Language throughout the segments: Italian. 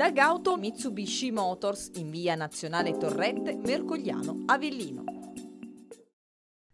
Da Gauto Mitsubishi Motors in via Nazionale Torrette, Mercogliano, Avellino.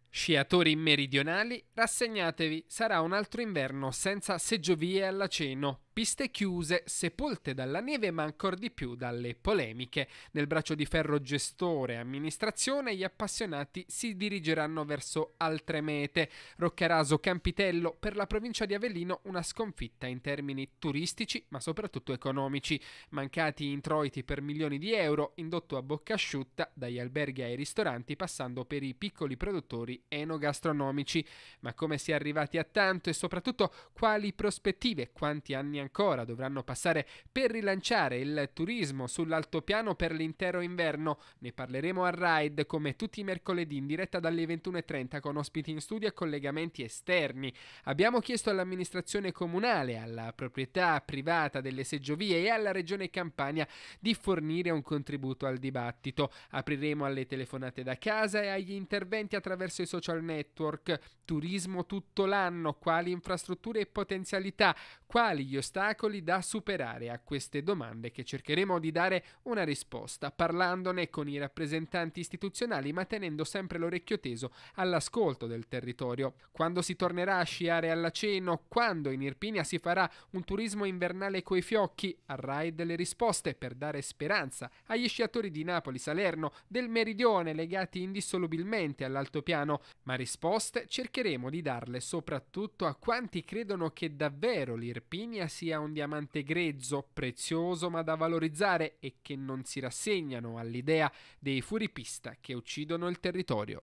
Sciatori meridionali, rassegnatevi, sarà un altro inverno senza seggiovie all'aceno. Piste chiuse, sepolte dalla neve ma ancor di più dalle polemiche. Nel braccio di ferro gestore e amministrazione gli appassionati si dirigeranno verso altre mete. Roccaraso Campitello, per la provincia di Avellino una sconfitta in termini turistici ma soprattutto economici. Mancati introiti per milioni di euro, indotto a bocca asciutta dagli alberghi ai ristoranti passando per i piccoli produttori enogastronomici. Ma come si è arrivati a tanto e soprattutto quali prospettive, quanti anni ancora dovranno passare per rilanciare il turismo sull'altopiano per l'intero inverno? Ne parleremo a Ride come tutti i mercoledì in diretta dalle 21.30 con ospiti in studio e collegamenti esterni. Abbiamo chiesto all'amministrazione comunale, alla proprietà privata delle seggiovie e alla regione Campania di fornire un contributo al dibattito. Apriremo alle telefonate da casa e agli interventi attraverso i social network. Turismo tutto l'anno, quali infrastrutture e potenzialità, quali gli ostacoli da superare a queste domande che cercheremo di dare una risposta, parlandone con i rappresentanti istituzionali ma tenendo sempre l'orecchio teso all'ascolto del territorio. Quando si tornerà a sciare all'aceno, quando in Irpinia si farà un turismo invernale coi fiocchi, a RAI delle risposte per dare speranza agli sciatori di Napoli, Salerno, del meridione legati indissolubilmente all'altopiano, ma risposte cercheremo di darle soprattutto a quanti credono che davvero l'Irpinia sia un diamante grezzo, prezioso ma da valorizzare e che non si rassegnano all'idea dei furipista che uccidono il territorio.